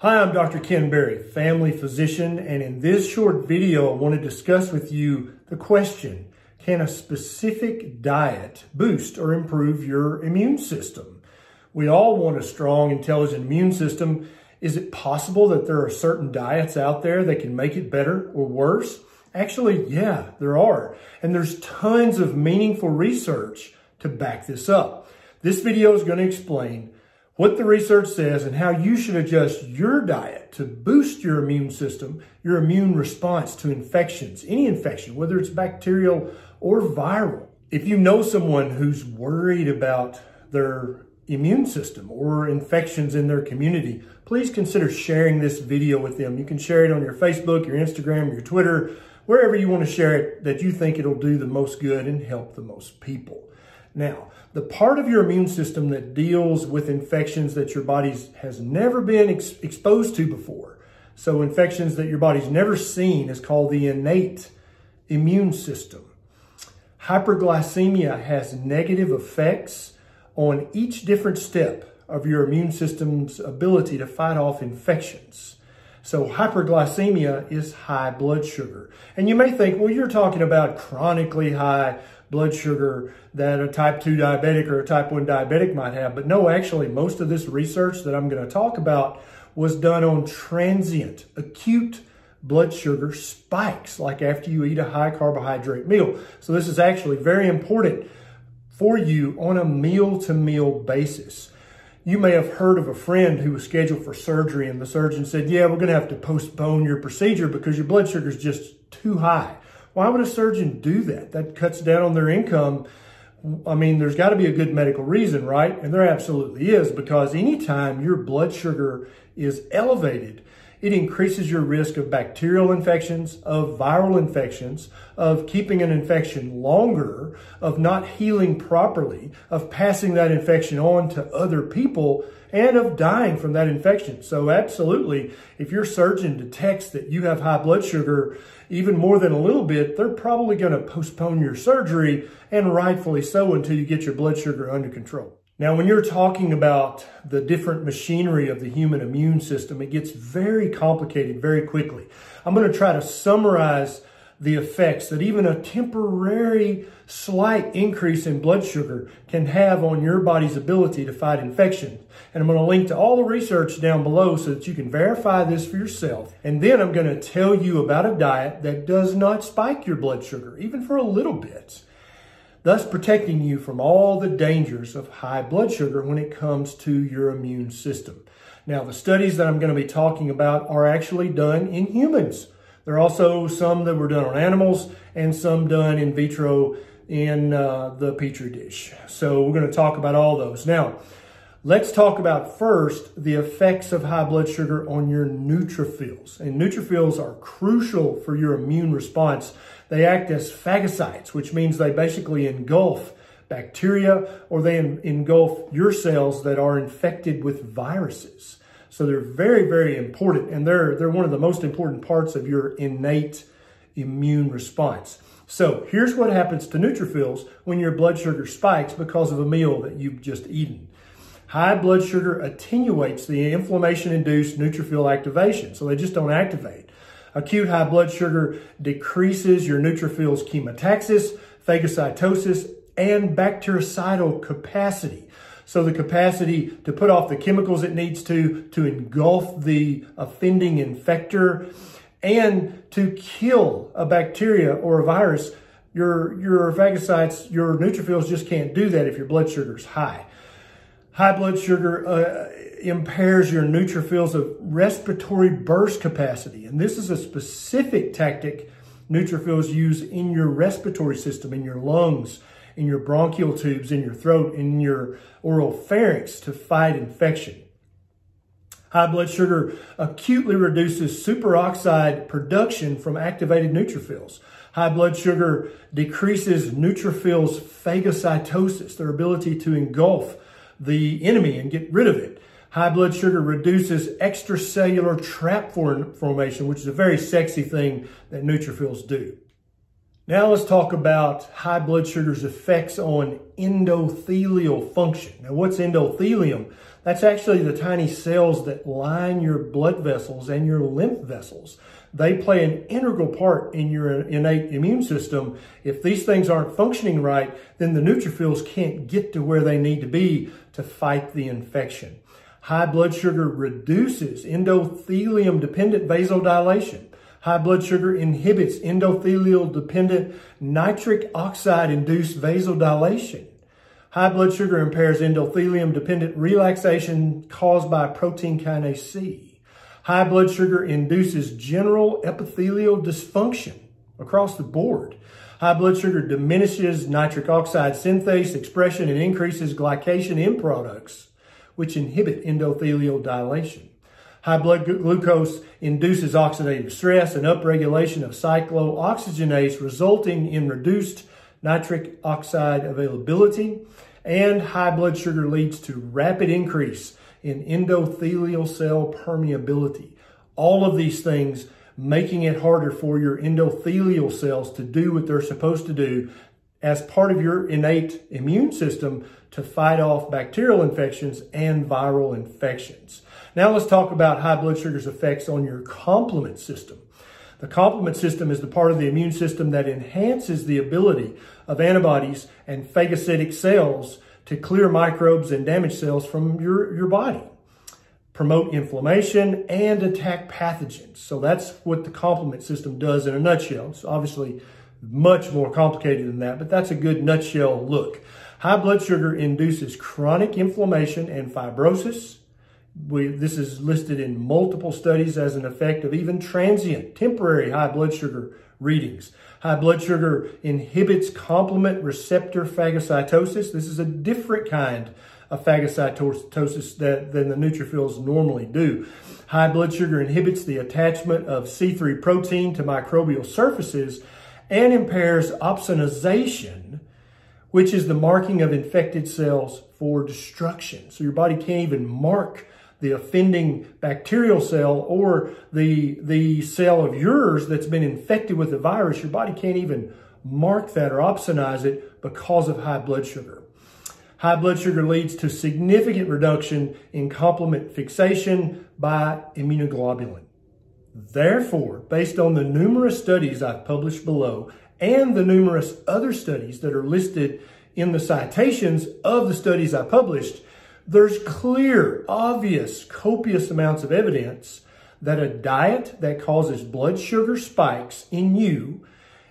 Hi, I'm Dr. Ken Berry, family physician, and in this short video, I want to discuss with you the question, can a specific diet boost or improve your immune system? We all want a strong, intelligent immune system. Is it possible that there are certain diets out there that can make it better or worse? Actually, yeah, there are. And there's tons of meaningful research to back this up. This video is going to explain what the research says and how you should adjust your diet to boost your immune system, your immune response to infections, any infection, whether it's bacterial or viral. If you know someone who's worried about their immune system or infections in their community, please consider sharing this video with them. You can share it on your Facebook, your Instagram, your Twitter, wherever you want to share it that you think it'll do the most good and help the most people. Now, the part of your immune system that deals with infections that your body has never been ex exposed to before, so infections that your body's never seen is called the innate immune system. Hyperglycemia has negative effects on each different step of your immune system's ability to fight off infections. So hyperglycemia is high blood sugar. And you may think, well, you're talking about chronically high blood sugar that a type 2 diabetic or a type 1 diabetic might have. But no, actually, most of this research that I'm going to talk about was done on transient, acute blood sugar spikes, like after you eat a high carbohydrate meal. So this is actually very important for you on a meal to meal basis. You may have heard of a friend who was scheduled for surgery and the surgeon said, yeah, we're going to have to postpone your procedure because your blood sugar is just too high. Why would a surgeon do that? That cuts down on their income. I mean, there's got to be a good medical reason, right? And there absolutely is because anytime your blood sugar is elevated, it increases your risk of bacterial infections, of viral infections, of keeping an infection longer, of not healing properly, of passing that infection on to other people, and of dying from that infection. So absolutely, if your surgeon detects that you have high blood sugar, even more than a little bit, they're probably going to postpone your surgery, and rightfully so until you get your blood sugar under control. Now, when you're talking about the different machinery of the human immune system, it gets very complicated very quickly. I'm going to try to summarize the effects that even a temporary slight increase in blood sugar can have on your body's ability to fight infection. And I'm going to link to all the research down below so that you can verify this for yourself. And then I'm going to tell you about a diet that does not spike your blood sugar, even for a little bit thus protecting you from all the dangers of high blood sugar when it comes to your immune system. Now, the studies that I'm going to be talking about are actually done in humans. There are also some that were done on animals and some done in vitro in uh, the Petri dish. So we're going to talk about all those. Now, let's talk about first the effects of high blood sugar on your neutrophils. And neutrophils are crucial for your immune response they act as phagocytes, which means they basically engulf bacteria or they engulf your cells that are infected with viruses. So they're very, very important and they're, they're one of the most important parts of your innate immune response. So here's what happens to neutrophils when your blood sugar spikes because of a meal that you've just eaten. High blood sugar attenuates the inflammation-induced neutrophil activation, so they just don't activate. Acute high blood sugar decreases your neutrophils' chemotaxis, phagocytosis, and bactericidal capacity. So the capacity to put off the chemicals it needs to, to engulf the offending infector, and to kill a bacteria or a virus. Your, your phagocytes, your neutrophils just can't do that if your blood sugar is high. High blood sugar uh, impairs your neutrophils of respiratory burst capacity. And this is a specific tactic neutrophils use in your respiratory system, in your lungs, in your bronchial tubes, in your throat, in your oral pharynx to fight infection. High blood sugar acutely reduces superoxide production from activated neutrophils. High blood sugar decreases neutrophils' phagocytosis, their ability to engulf the enemy and get rid of it. High blood sugar reduces extracellular trap formation, which is a very sexy thing that neutrophils do. Now let's talk about high blood sugar's effects on endothelial function. Now what's endothelium? That's actually the tiny cells that line your blood vessels and your lymph vessels. They play an integral part in your innate immune system. If these things aren't functioning right, then the neutrophils can't get to where they need to be to fight the infection. High blood sugar reduces endothelium dependent vasodilation. High blood sugar inhibits endothelial dependent nitric oxide induced vasodilation. High blood sugar impairs endothelium dependent relaxation caused by protein kinase C. High blood sugar induces general epithelial dysfunction across the board. High blood sugar diminishes nitric oxide synthase expression and increases glycation end products, which inhibit endothelial dilation. High blood glucose induces oxidative stress and upregulation of cyclooxygenase, resulting in reduced nitric oxide availability. And high blood sugar leads to rapid increase in endothelial cell permeability. All of these things making it harder for your endothelial cells to do what they're supposed to do as part of your innate immune system to fight off bacterial infections and viral infections. Now let's talk about high blood sugar's effects on your complement system. The complement system is the part of the immune system that enhances the ability of antibodies and phagocytic cells to clear microbes and damaged cells from your, your body, promote inflammation, and attack pathogens. So that's what the complement system does in a nutshell. It's obviously much more complicated than that, but that's a good nutshell look. High blood sugar induces chronic inflammation and fibrosis. We, this is listed in multiple studies as an effect of even transient, temporary high blood sugar readings. High blood sugar inhibits complement receptor phagocytosis. This is a different kind of phagocytosis that, than the neutrophils normally do. High blood sugar inhibits the attachment of C3 protein to microbial surfaces and impairs opsonization, which is the marking of infected cells for destruction. So your body can't even mark the offending bacterial cell or the, the cell of yours that's been infected with the virus. Your body can't even mark that or opsonize it because of high blood sugar. High blood sugar leads to significant reduction in complement fixation by immunoglobulin. Therefore, based on the numerous studies I've published below and the numerous other studies that are listed in the citations of the studies I published, there's clear, obvious, copious amounts of evidence that a diet that causes blood sugar spikes in you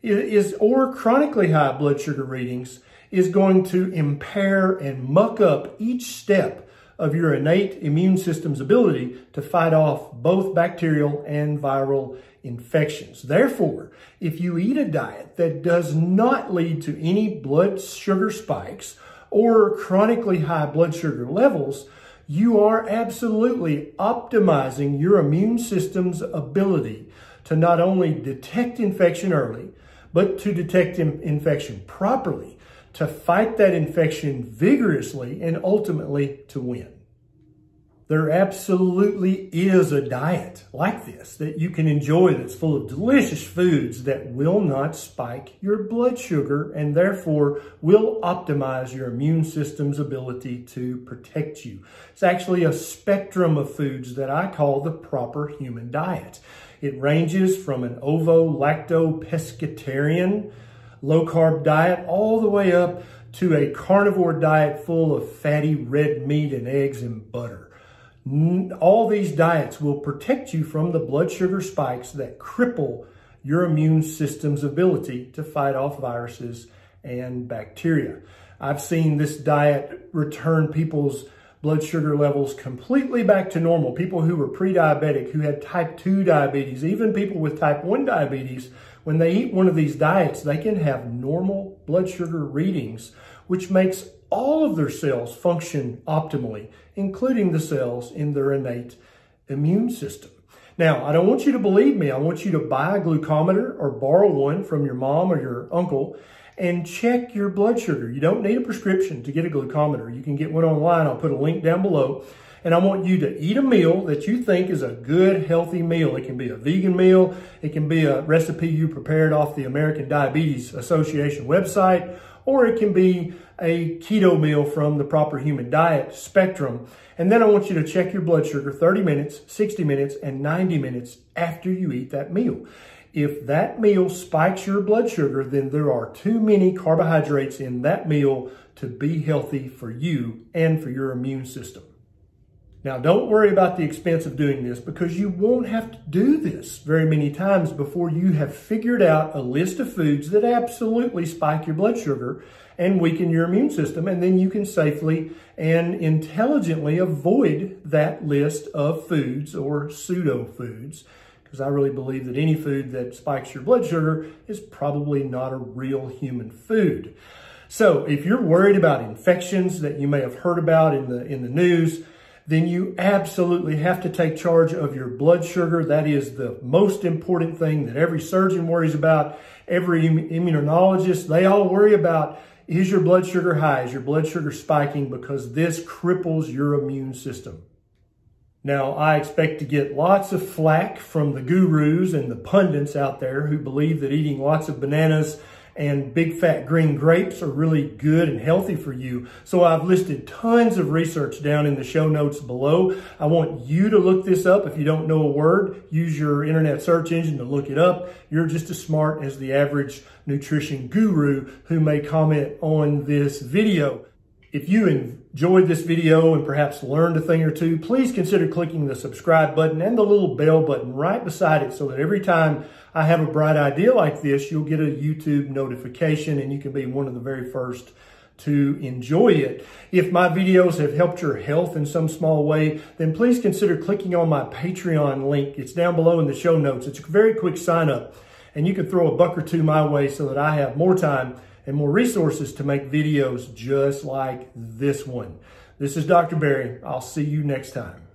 is or chronically high blood sugar readings is going to impair and muck up each step of your innate immune system's ability to fight off both bacterial and viral infections. Therefore, if you eat a diet that does not lead to any blood sugar spikes or chronically high blood sugar levels, you are absolutely optimizing your immune system's ability to not only detect infection early, but to detect infection properly to fight that infection vigorously and ultimately to win. There absolutely is a diet like this that you can enjoy that's full of delicious foods that will not spike your blood sugar and therefore will optimize your immune system's ability to protect you. It's actually a spectrum of foods that I call the proper human diet. It ranges from an ovo-lacto-pescatarian low carb diet all the way up to a carnivore diet full of fatty red meat and eggs and butter. All these diets will protect you from the blood sugar spikes that cripple your immune system's ability to fight off viruses and bacteria. I've seen this diet return people's blood sugar levels completely back to normal. People who were pre-diabetic, who had type 2 diabetes, even people with type 1 diabetes when they eat one of these diets, they can have normal blood sugar readings, which makes all of their cells function optimally, including the cells in their innate immune system. Now, I don't want you to believe me. I want you to buy a glucometer or borrow one from your mom or your uncle and check your blood sugar. You don't need a prescription to get a glucometer. You can get one online. I'll put a link down below And I want you to eat a meal that you think is a good, healthy meal. It can be a vegan meal. It can be a recipe you prepared off the American Diabetes Association website, or it can be a keto meal from the Proper Human Diet spectrum. And then I want you to check your blood sugar 30 minutes, 60 minutes, and 90 minutes after you eat that meal. If that meal spikes your blood sugar, then there are too many carbohydrates in that meal to be healthy for you and for your immune system. Now, don't worry about the expense of doing this because you won't have to do this very many times before you have figured out a list of foods that absolutely spike your blood sugar and weaken your immune system. And then you can safely and intelligently avoid that list of foods or pseudo foods because I really believe that any food that spikes your blood sugar is probably not a real human food. So if you're worried about infections that you may have heard about in the, in the news, then you absolutely have to take charge of your blood sugar. That is the most important thing that every surgeon worries about. Every immunologist, they all worry about is your blood sugar high? Is your blood sugar spiking? Because this cripples your immune system. Now, I expect to get lots of flack from the gurus and the pundits out there who believe that eating lots of bananas and big fat green grapes are really good and healthy for you. So I've listed tons of research down in the show notes below. I want you to look this up. If you don't know a word, use your internet search engine to look it up. You're just as smart as the average nutrition guru who may comment on this video. If you enjoyed this video and perhaps learned a thing or two, please consider clicking the subscribe button and the little bell button right beside it so that every time I have a bright idea like this, you'll get a YouTube notification and you can be one of the very first to enjoy it. If my videos have helped your health in some small way, then please consider clicking on my Patreon link. It's down below in the show notes. It's a very quick sign up and you can throw a buck or two my way so that I have more time and more resources to make videos just like this one. This is Dr. Berry. I'll see you next time.